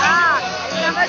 Ah, never